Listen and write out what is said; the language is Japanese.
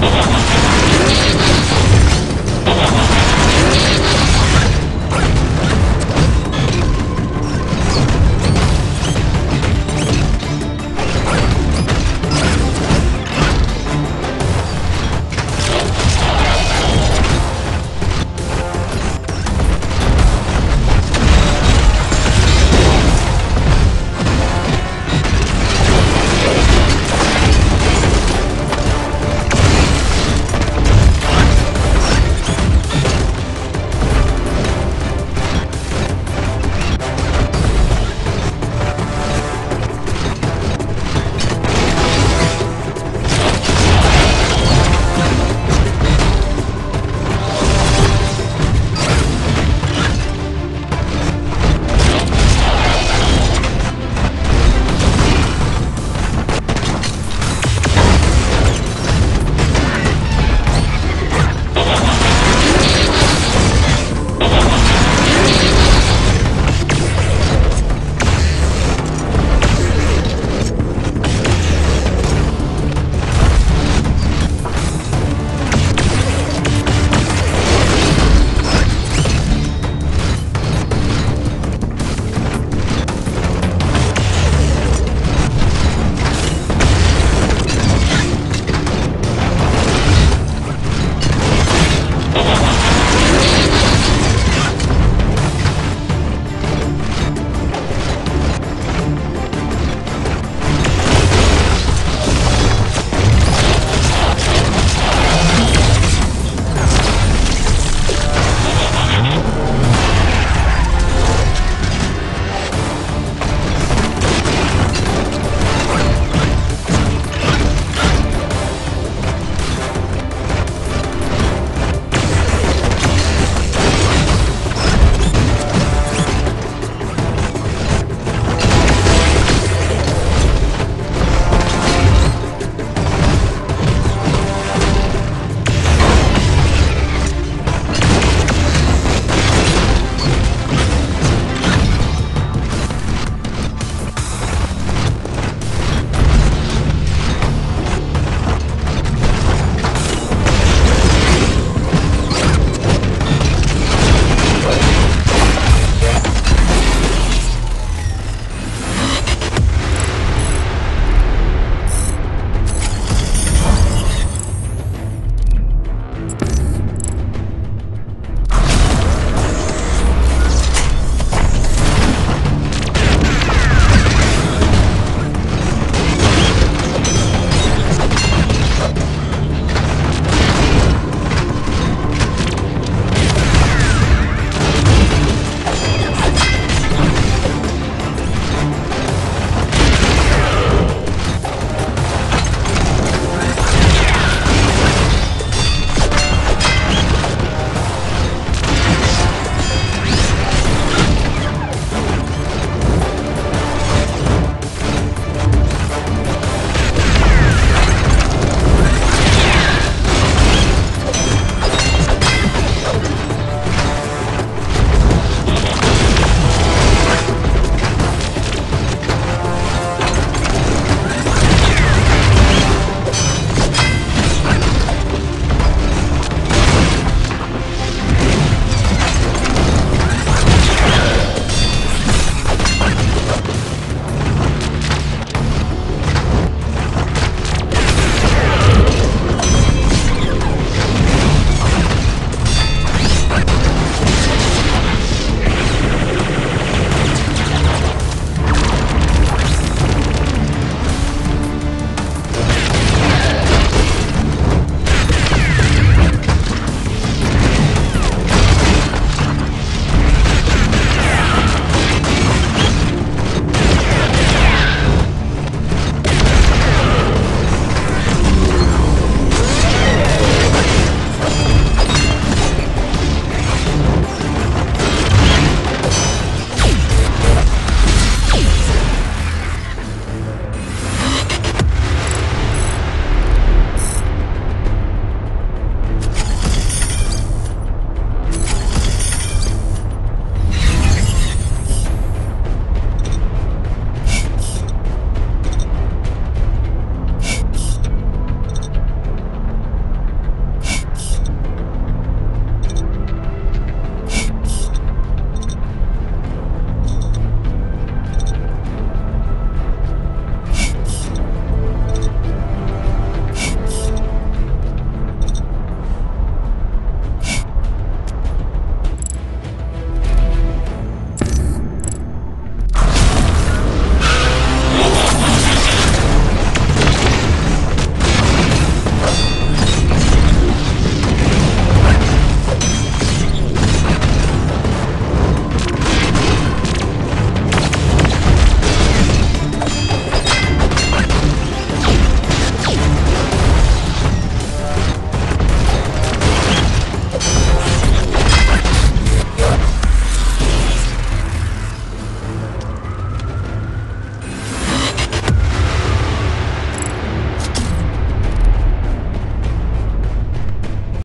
ハハハハ!